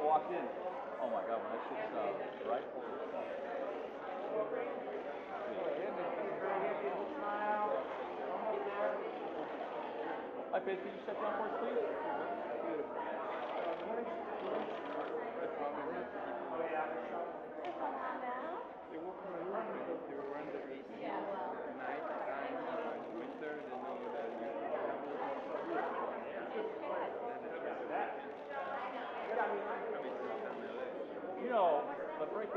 walked in. Oh my god, when that right. Hi, can you step down for us, please? Know, the break